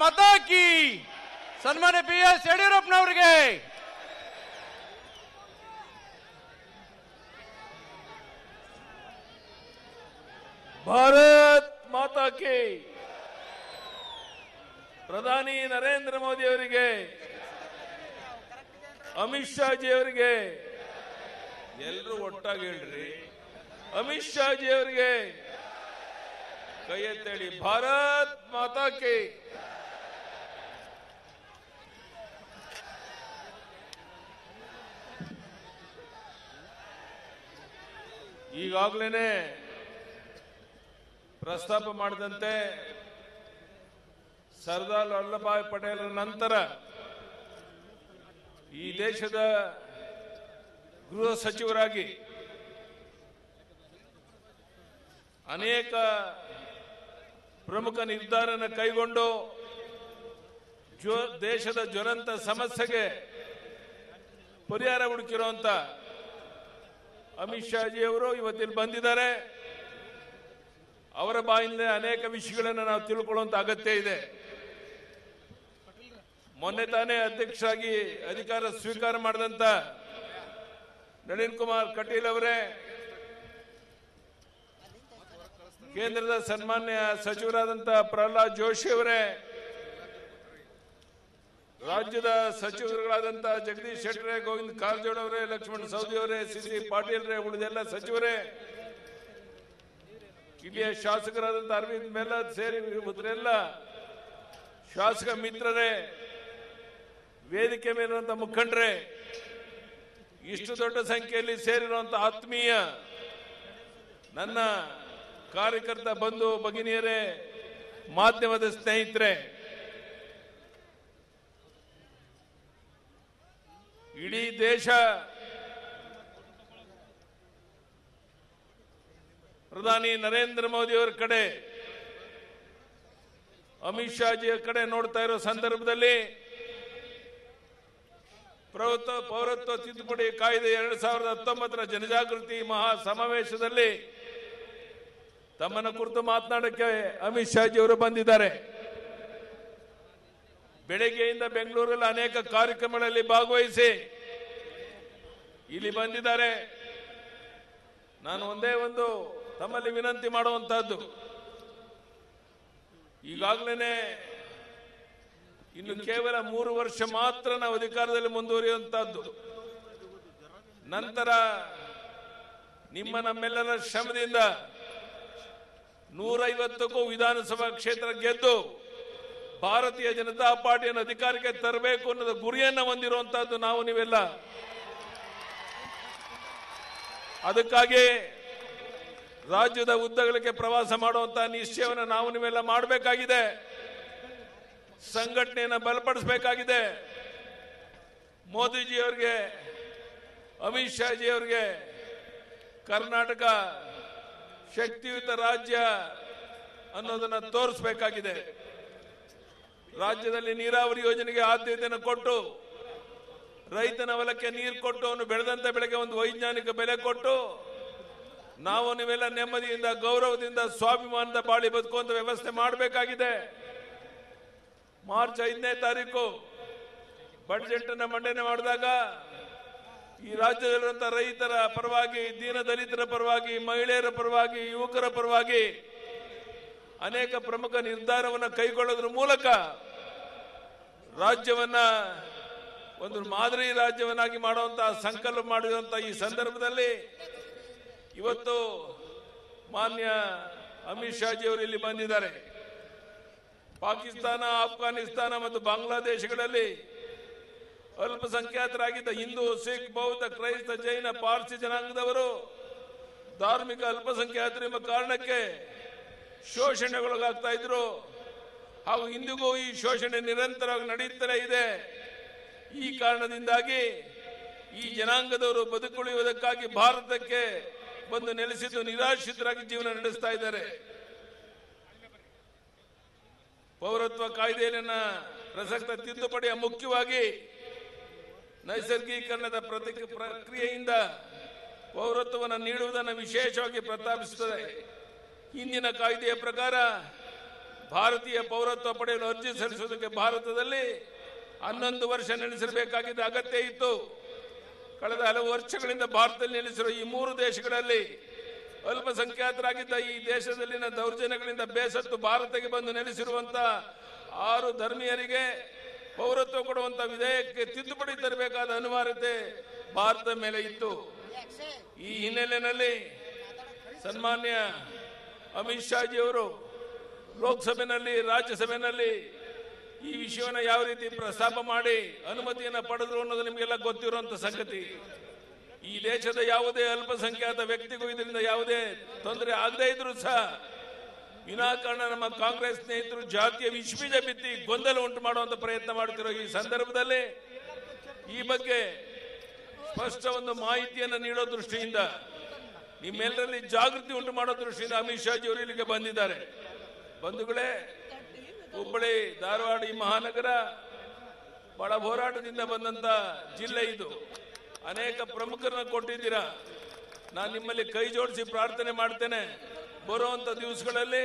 ಮಾತಾ ಕಿ ಸನ್ಮಾನ್ಯ B S ಯಡಿಯೂರಪ್ಪನವರಿಗೆ. ಭಾರತ್ ಮಾತಾ ಕಿ. ಪ್ರಧಾನಿ ನರೇಂದ್ರ ಮೋದಿ ಅವರಿಗೆ. ಅಮಿತ್ ಶಾ ಜಿ ಅವರಿಗೆ. ಎಲ್ಲರೂ ಒಟ್ಟಾಗಿ ಹೇಳ್ರಿ. ಅಮಿತ್ ಶಾ ಜಿ ಅವರಿಗೆ. ಕೈ ಎತ್ತೇಳಿ. ಭಾರತ್ ಮಾತಾ ಈಗಾಗಲೇ ಪ್ರಸ್ತಾಪ ಮಾಡಿದಂತೆ ಸರ್ದಾರ್ ವಲ್ಲಭಾಯ್ ಪಟೇಲ್ ನಂತರ ಈ ದೇಶದ ಗೃಹ ಸಚಿವರಾಗಿ ಅನೇಕ ಪ್ರಮುಖ ನಿರ್ಧಾರನ ಕೈಗೊಂಡು ದೇಶದ ಜ್ವಲಂತ ಸಮಸ್ಯೆಗೆ ಪರಿಹಾರ ಹುಡುಕಿರುವಂತ ಅಮಿತ್ ಶಾ ಜಿ ಅವರು ಇವತ್ತಿಲ್ಲಿ ಬಂದಿದ್ದಾರೆ. ಅವರ ಬಾಯಿಂದ ಅನೇಕ ವಿಷಯಗಳನ್ನು ನಾವು ತಿಳ್ಕೊಳ್ಳುವಂತ ಅಗತ್ಯ ಇದೆ. ಮೊನ್ನೆ ತಾನೇ ಅಧ್ಯಕ್ಷರಾಗಿ ಅಧಿಕಾರ ಸ್ವೀಕಾರ ಮಾಡಿದಂತ ನಳಿನ್ ಕುಮಾರ್ ಕಟೀಲ್ ಅವರೇ, ಕೇಂದ್ರದ ಸನ್ಮಾನ್ಯ ಸಚಿವರಾದಂತಹ ಪ್ರಹ್ಲಾದ್ ಜೋಶಿ ಅವರೇ ರಾಜ್ಯದ ಸಚಿವರುಗಳಾದಂತಹ ಜಗದೀಶ್ ಶೆಟ್ಟರೆ, ಗೋವಿಂದ ಕಾರಜೋಳ ಅವರೇ, ಲಕ್ಷ್ಮಣ ಸವದಿ ಅವರೇ, ಸಿ ಸಿ ಪಾಟೀಲ್ ರೇ ಉಳಿದೆಲ್ಲ ಸಚಿವರೇ ಇಲ್ಲಿಯ ಶಾಸಕರಾದಂತಹ ಅರವಿಂದ್ ಮೆಲ್ಲದ್ ಸೇರಿ ಇವರೆಲ್ಲ ಶಾಸಕ ಮಿತ್ರರೇ, ವೇದಿಕೆ ಮೇಲಿರುವಂತಹ ಮುಖಂಡರೇ, ಇಷ್ಟು ದೊಡ್ಡ ಸಂಖ್ಯೆಯಲ್ಲಿ ಸೇರಿರುವಂತಹ ಆತ್ಮೀಯ ನನ್ನ ಕಾರ್ಯಕರ್ತ ಬಂಧು ಭಗಿನಿಯರೇ, ಮಾಧ್ಯಮದ ಸ್ನೇಹಿತರೆ ಇಡೀ ದೇಶ ಪ್ರಧಾನಿ ನರೇಂದ್ರ ಮೋದಿ ಅವರ ಕಡೆ, ಅಮಿತ್ ಶಾಜಿಯ ಕಡೆ ನೋಡ್ತಾ ಇರೋ ಸಂದರ್ಭದಲ್ಲಿ ಪ್ರವೃತ್ತ ಪೌರತ್ವ ತಿದ್ದುಪಡಿ ಕಾಯ್ದೆ ಎರಡು ಸಾವಿರದ ಹತ್ತೊಂಬತ್ತರ ಜನಜಾಗೃತಿ ಮಹಾ ಸಮಾವೇಶದಲ್ಲಿ ತಮ್ಮನ್ನು ಕುರಿತು ಮಾತನಾಡಕ್ಕೆ ಅಮಿತ್ ಶಾ ಜಿ ಅವರು ಬಂದಿದ್ದಾರೆ. ಬೆಳಗ್ಗೆಯಿಂದ ಬೆಂಗಳೂರಲ್ಲಿ ಅನೇಕ ಕಾರ್ಯಕ್ರಮಗಳಲ್ಲಿ ಭಾಗವಹಿಸಿ ಇಲ್ಲಿ ಬಂದಿದ್ದಾರೆ. ನಾನು ಒಂದೇ ಒಂದು ತಮ್ಮಲ್ಲಿ ವಿನಂತಿ ಮಾಡುವಂತಹದ್ದು. ಈಗಾಗಲೇ ಇನ್ನು ಕೇವಲ ಮೂರು ವರ್ಷ ಮಾತ್ರ ನಾವು ಅಧಿಕಾರದಲ್ಲಿ ಮುಂದುವರಿಯುವಂತಹದ್ದು. ನಂತರ ನಿಮ್ಮ ನಮ್ಮೆಲ್ಲರ ಶ್ರಮದಿಂದ ನೂರೈವತ್ತಕ್ಕೂ ವಿಧಾನಸಭಾ ಕ್ಷೇತ್ರ ಗೆದ್ದು ಭಾರತೀಯ ಜನತಾ ಪಾರ್ಟಿಯನ್ನು ಅಧಿಕಾರಕ್ಕೆ ತರಬೇಕು ಅನ್ನೋದು ಗುರಿಯನ್ನು ಹೊಂದಿರುವಂತಹದ್ದು ನಾವು ನೀವೆಲ್ಲ. ಅದಕ್ಕಾಗಿ ರಾಜ್ಯದ ಉದ್ದಗಳಿಗೆ ಪ್ರವಾಸ ಮಾಡುವಂತಹ ನಿಶ್ಚಯವನ್ನು ನಾವು ನೀವೆಲ್ಲ ಮಾಡಬೇಕಾಗಿದೆ. ಸಂಘಟನೆಯನ್ನು ಬಲಪಡಿಸಬೇಕಾಗಿದೆ. ಮೋದಿಜಿ ಅವರಿಗೆ, ಅಮಿತ್ ಶಾ ಜಿ ಅವರಿಗೆ, ಕರ್ನಾಟಕ ಶಕ್ತಿಯುತ ರಾಜ್ಯ ಅನ್ನೋದನ್ನ ತೋರಿಸಬೇಕಾಗಿದೆ. ರಾಜ್ಯದಲ್ಲಿ ನೀರಾವರಿ ಯೋಜನೆಗೆ ಆದ್ಯತೆಯನ್ನು ಕೊಟ್ಟು, ರೈತನ ಹೊಲಕ್ಕೆ ನೀರು ಕೊಟ್ಟು, ಅವನು ಬೆಳೆದಂತ ಬೆಳೆಗೆ ಒಂದು ವೈಜ್ಞಾನಿಕ ಬೆಲೆ ಕೊಟ್ಟು, ನಾವು ನೀವೆಲ್ಲ ನೆಮ್ಮದಿಯಿಂದ, ಗೌರವದಿಂದ, ಸ್ವಾಭಿಮಾನದ ಬಾಳಿ ಬದುಕುವಂತ ವ್ಯವಸ್ಥೆ ಮಾಡಬೇಕಾಗಿದೆ. ಮಾರ್ಚ್ ಐದನೇ ತಾರೀಕು ಬಡ್ಜೆಟ್ ಅನ್ನು ಮಂಡನೆ ಮಾಡಿದಾಗ, ಈ ರಾಜ್ಯದಲ್ಲಿರುವಂತಹ ರೈತರ ಪರವಾಗಿ ದೀನ ದಲಿತರ ಪರವಾಗಿ, ಮಹಿಳೆಯರ ಪರವಾಗಿ, ಯುವಕರ ಪರವಾಗಿ ಅನೇಕ ಪ್ರಮುಖ ನಿರ್ಧಾರವನ್ನು ಕೈಗೊಳ್ಳೋದ್ರ ಮೂಲಕ ರಾಜ್ಯವನ್ನ ಒಂದು ಮಾದರಿ ರಾಜ್ಯವನ್ನಾಗಿ ಮಾಡುವಂತಹ ಸಂಕಲ್ಪ ಮಾಡಿರುವಂತಹ ಈ ಸಂದರ್ಭದಲ್ಲಿ ಇವತ್ತು ಮಾನ್ಯ ಅಮಿತ್ ಶಾಜಿ ಅವರು ಇಲ್ಲಿ ಬಂದಿದ್ದಾರೆ. ಪಾಕಿಸ್ತಾನ, ಆಫ್ಘಾನಿಸ್ತಾನ ಮತ್ತು ಬಾಂಗ್ಲಾದೇಶಗಳಲ್ಲಿ ಅಲ್ಪಸಂಖ್ಯಾತರಾಗಿದ್ದ ಹಿಂದೂ, ಸಿಖ್, ಬೌದ್ಧ, ಕ್ರೈಸ್ತ, ಜೈನ, ಪಾರ್ಸಿ ಜನಾಂಗದವರು ಧಾರ್ಮಿಕ ಅಲ್ಪಸಂಖ್ಯಾತರು ಎಂಬ ಕಾರಣಕ್ಕೆ ಶೋಷಣೆಗೊಳಗಾಗ್ತಾ ಇದ್ರು. ಹಾಗೂ ಇಂದಿಗೂ ಈ ಶೋಷಣೆ ನಿರಂತರವಾಗಿ ನಡೆಯುತ್ತಲೇ ಇದೆ. ಈ ಕಾರಣದಿಂದಾಗಿ ಈ ಜನಾಂಗದವರು ಬದುಕುಳಿಯುವುದಕ್ಕಾಗಿ ಭಾರತಕ್ಕೆ ಬಂದು ನೆಲೆಸಿದ್ದು ನಿರಾಶ್ರಿತರಾಗಿ ಜೀವನ ನಡೆಸ್ತಾ ಇದ್ದಾರೆ. ಪೌರತ್ವ ಕಾಯ್ದೆಯಲ್ಲಿನ ಪ್ರಸಕ್ತ ತಿದ್ದುಪಡಿಯ ಮುಖ್ಯವಾಗಿ ನೈಸರ್ಗೀಕರಣದ ಪ್ರತಿ, ಪ್ರಕ್ರಿಯೆಯಿಂದ ಪೌರತ್ವವನ್ನು ನೀಡುವುದನ್ನು ವಿಶೇಷವಾಗಿ ಪ್ರಸ್ತಾಪಿಸುತ್ತದೆ. ಹಿಂದಿನ ಕಾಯ್ದೆಯ ಪ್ರಕಾರ ಭಾರತೀಯ ಪೌರತ್ವ ಪಡೆಯಲು ಅರ್ಜಿ ಸಲ್ಲಿಸುವುದಕ್ಕೆ ಭಾರತದಲ್ಲಿ ಹನ್ನೊಂದು ವರ್ಷ ನೆಲೆಸಿರಬೇಕಾಗಿದ್ದ ಅಗತ್ಯ ಇತ್ತು. ಕಳೆದ ಹಲವು ವರ್ಷಗಳಿಂದ ಭಾರತದಲ್ಲಿ ನೆಲೆಸಿರುವ ಈ ಮೂರು ದೇಶಗಳಲ್ಲಿ ಅಲ್ಪಸಂಖ್ಯಾತರಾಗಿದ್ದ ಈ ದೇಶದಲ್ಲಿನ ದೌರ್ಜನ್ಯಗಳಿಂದ ಬೇಸತ್ತು ಭಾರತಕ್ಕೆ ಬಂದು ನೆಲೆಸಿರುವಂತ ಆರು ಧರ್ಮೀಯರಿಗೆ ಪೌರತ್ವ ಕೊಡುವಂತ ವಿಧೇಯಕ್ಕೆ ತಿದ್ದುಪಡಿ ತರಬೇಕಾದ ಅನಿವಾರ್ಯತೆ ಭಾರತದ ಮೇಲೆ ಇತ್ತು. ಈ ಹಿನ್ನೆಲೆಯಲ್ಲಿ ಸನ್ಮಾನ್ಯ ಅಮಿತ್ ಶಾಜಿ ಅವರು ಲೋಕಸಭೆಯಲ್ಲಿ ರಾಜ್ಯಸಭೆಯಲ್ಲಿ ಈ ವಿಷಯವನ್ನು ಯಾವ ರೀತಿ ಪ್ರಸ್ತಾಪ ಮಾಡಿ ಅನುಮತಿಯನ್ನು ಪಡೆದ್ರು ಅನ್ನೋದು ನಿಮಗೆಲ್ಲ ಗೊತ್ತಿರುವಂತ ಸಂಗತಿ. ಈ ದೇಶದ ಯಾವುದೇ ಅಲ್ಪಸಂಖ್ಯಾತ ವ್ಯಕ್ತಿಗೂ ಇದರಿಂದ ಯಾವುದೇ ತೊಂದರೆ ಆಗದೇ ಇದ್ರೂ ಸಹ ವಿನಾಕಾರಣ ನಮ್ಮ ಕಾಂಗ್ರೆಸ್ ಸ್ನೇಹಿತರು, ಜಾತಿಯ ವಿಶ್ವೀಜ ಬಿತ್ತಿ ಗೊಂದಲ ಉಂಟು ಮಾಡುವಂತ ಪ್ರಯತ್ನ ಮಾಡ್ತಿರೋ ಈ ಸಂದರ್ಭದಲ್ಲಿ ಈ ಬಗ್ಗೆ ಸ್ಪಷ್ಟ ಒಂದು ಮಾಹಿತಿಯನ್ನು ನೀಡೋ ದೃಷ್ಟಿಯಿಂದ ನಿಮ್ಮೆಲ್ಲರಲ್ಲಿ ಜಾಗೃತಿ ಉಂಟು ಮಾಡೋ ದೃಷ್ಟಿಯಿಂದ ಅಮಿತ್ ಶಾಜಿ ಅವರು ಇಲ್ಲಿಗೆ ಬಂದಿದ್ದಾರೆ. ಬಂಧುಗಳೇ, ಹುಬ್ಬಳ್ಳಿ, ಧಾರವಾಡ ಈ ಮಹಾನಗರ ಬಹಳ ಹೋರಾಟದಿಂದ ಬಂದಂತ ಜಿಲ್ಲೆ ಇದು. ಅನೇಕ ಪ್ರಮುಖರನ್ನ ಕೊಟ್ಟಿದ್ದೀರಾ. ನಾನು ನಿಮ್ಮಲ್ಲಿ ಕೈ ಜೋಡಿಸಿ ಪ್ರಾರ್ಥನೆ ಮಾಡ್ತೇನೆ. ಬರುವಂತ ದಿವಸಗಳಲ್ಲಿ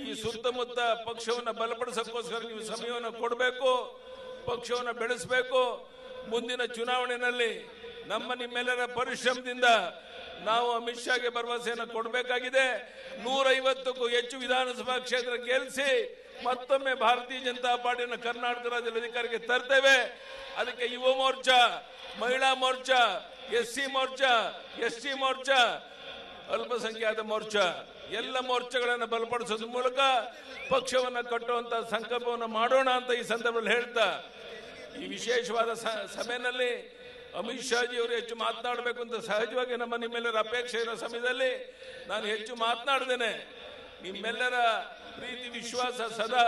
ಈ ಸುತ್ತಮುತ್ತ ಪಕ್ಷವನ್ನು ಬಲಪಡಿಸೋಕ್ಕೋಸ್ಕರ ನೀವು ಸಮಯವನ್ನು ಕೊಡಬೇಕು, ಪಕ್ಷವನ್ನು ಬೆಳೆಸಬೇಕು. ಮುಂದಿನ ಚುನಾವಣೆಯಲ್ಲಿ ನಮ್ಮ ನಿಮ್ಮೆಲ್ಲರ ಪರಿಶ್ರಮದಿಂದ ನಾವು ಅಮಿತ್ ಶಾಗೆ ಭರವಸೆಯನ್ನು ಕೊಡಬೇಕಾಗಿದೆ. ನೂರೈವತ್ತಕ್ಕೂ ಹೆಚ್ಚು ವಿಧಾನಸಭಾ ಕ್ಷೇತ್ರ ಗೆಲ್ಲಿಸಿ ಮತ್ತೊಮ್ಮೆ ಭಾರತೀಯ ಜನತಾ ಪಾರ್ಟಿಯನ್ನು ಕರ್ನಾಟಕ ರಾಜ್ಯದ ಅಧಿಕಾರಕ್ಕೆ ತರ್ತೇವೆ. ಅದಕ್ಕೆ Yuva Morcha, Mahila Morcha S C Morcha S T Morcha, Alpasankhyata Morcha, ಎಲ್ಲ ಮೋರ್ಚಾಗಳನ್ನು ಬಲಪಡಿಸೋದ್ರ ಮೂಲಕ ಪಕ್ಷವನ್ನು ಕಟ್ಟುವಂತ ಸಂಕಲ್ಪವನ್ನು ಮಾಡೋಣ ಅಂತ ಈ ಸಂದರ್ಭದಲ್ಲಿ ಹೇಳ್ತಾ. ಈ ವಿಶೇಷವಾದ ಸಭೆಯಲ್ಲಿ ಅಮಿತ್ ಶಾಜಿ ಅವರು ಹೆಚ್ಚು ಮಾತನಾಡಬೇಕು ಅಂತ ಸಹಜವಾಗಿ ನಮ್ಮ ನಿಮ್ಮೆಲ್ಲರ ಅಪೇಕ್ಷೆ ಇರೋ ಸಮಯದಲ್ಲಿ ನಾನು ಹೆಚ್ಚು ಮಾತನಾಡ್ದೇನೆ. ನಿಮ್ಮೆಲ್ಲರ ಪ್ರೀತಿ, ವಿಶ್ವಾಸ ಸದಾ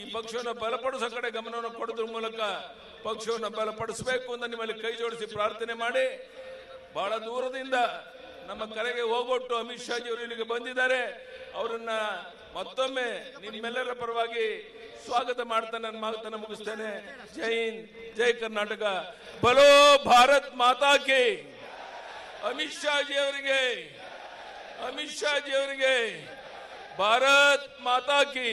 ಈ ಪಕ್ಷವನ್ನು ಬಲಪಡಿಸೋ ಕಡೆ ಗಮನವನ್ನು ಕೊಡೋದ್ರ ಮೂಲಕ ಪಕ್ಷವನ್ನು ಬಲಪಡಿಸಬೇಕು ಅಂತ ನಿಮ್ಮಲ್ಲಿ ಕೈ ಜೋಡಿಸಿ ಪ್ರಾರ್ಥನೆ ಮಾಡಿ. ಬಹಳ ದೂರದಿಂದ ನಮ್ಮ ಕರೆಗೆ ಹೋಗೊಟ್ಟು ಅಮಿತ್ ಶಾಜಿ ಅವರು ಇಲ್ಲಿಗೆ ಬಂದಿದ್ದಾರೆ. ಅವರನ್ನ ಮತ್ತೊಮ್ಮೆ ನಿಮ್ಮೆಲ್ಲರ ಪರವಾಗಿ ಸ್ವಾಗತ ಮಾಡ್ತಾ ನನ್ನ ಮಾತನ್ನು ಮುಗಿಸ್ತೇನೆ. ಜೈ ಹಿಂದ್, ಜೈ ಕರ್ನಾಟಕ. ಬಲೋ ಭಾರತ್ ಮಾತಾ ಕಿ. ಅಮಿತ್ ಶಾಜಿ ಅವರಿಗೆ, ಅಮಿತ್ ಶಾಜಿ ಅವರಿಗೆ, ಭಾರತ್ ಮಾತಾ ಕಿ.